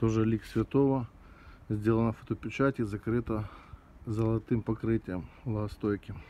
Тоже лик святого. Сделана фотопечать и закрыта золотым покрытием влагостойким.